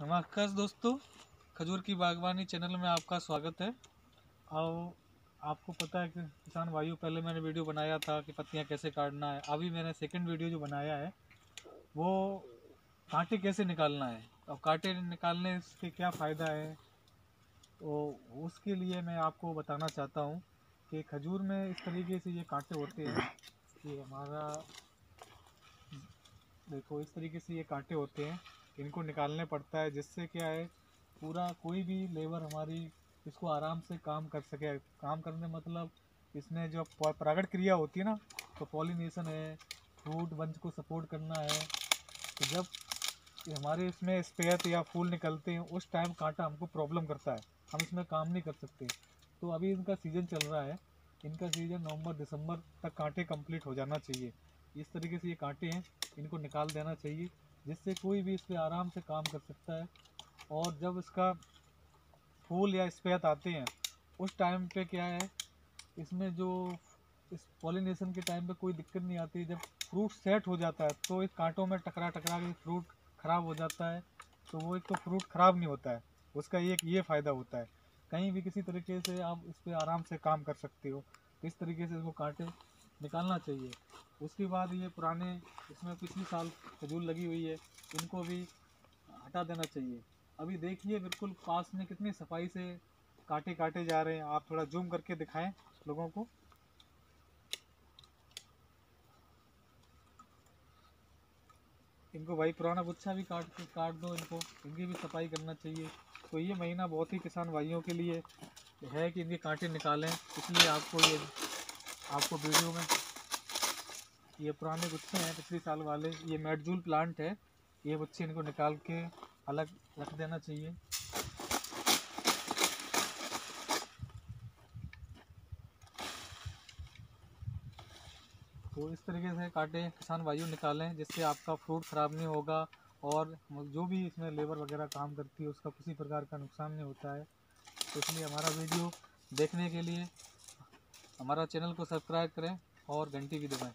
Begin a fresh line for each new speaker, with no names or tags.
नमस्कार दोस्तों, खजूर की बागवानी चैनल में आपका स्वागत है। और आपको पता है कि किसान भाइयों, पहले मैंने वीडियो बनाया था कि पत्तियाँ कैसे काटना है। अभी मैंने सेकंड वीडियो जो बनाया है, वो कांटे कैसे निकालना है? और कांटे निकालने से क्या फ़ायदा है? तो उसके लिए मैं आपको बताना चाहता हूँ कि खजूर में इस तरीके से ये कांटे होते हैं कि हमारा, देखो, इस तरीके से ये कांटे होते हैं। इनको निकालने पड़ता है, जिससे क्या है, पूरा कोई भी लेबर हमारी इसको आराम से काम कर सके। काम करने मतलब इसमें जो परागण क्रिया होती है ना तो पॉलिनेशन है फ्रूट बंच को सपोर्ट करना है। तो जब हमारे इसमें स्पेयर या फूल निकलते हैं, उस टाइम कांटा हमको प्रॉब्लम करता है। हम इसमें काम नहीं कर सकते। तो अभी इनका सीज़न चल रहा है। इनका सीज़न नवंबर, दिसंबर तक कांटे कंप्लीट हो जाना चाहिए। इस तरीके से ये कांटे हैं, इनको निकाल देना चाहिए। जिससे कोई भी इस पर आराम से काम कर सकता है और जब इसका फूल या स्पेत आते हैं, उस टाइम पे क्या है, इसमें जो इस पॉलिनेशन के टाइम पे कोई दिक्कत नहीं आती। जब फ्रूट सेट हो जाता है तो इस कांटों में टकरा टकरा के फ्रूट ख़राब हो जाता है तो वो एक तो फ्रूट ख़राब नहीं होता है, उसका एक ये फ़ायदा होता है। कहीं भी किसी तरीके से आप इस पर आराम से काम कर सकते हो। इस तरीके से इसको कांटे। निकालना चाहिए। उसके बाद ये पुराने, इसमें पिछले साल खजूर लगी हुई है इनको भी हटा देना चाहिए। अभी देखिए बिल्कुल पास में कितनी सफ़ाई से काटे काटे जा रहे हैं। आप थोड़ा जूम करके दिखाएँ लोगों को। इनको भाई पुराना गुच्छा भी काट काट दो इनको। इनकी भी सफ़ाई करना चाहिए। तो ये महीना बहुत ही किसान भाइयों के लिए है कि इनके कांटे निकालें। इसलिए आपको ये आपको वीडियो में, ये पुराने गुच्छे हैं, पिछले साल वाले, ये मेडजूल प्लांट है, ये गुच्छे इनको निकाल के अलग रख देना चाहिए। तो इस तरीके से काटे, किसान भाइयों निकालें, जिससे आपका फ्रूट ख़राब नहीं होगा और जो भी इसमें लेबर वगैरह काम करती है, उसका किसी प्रकार का नुकसान नहीं होता है। तो इसलिए हमारा वीडियो देखने के लिए हमारा चैनल को सब्सक्राइब करें और घंटी भी दबाएँ।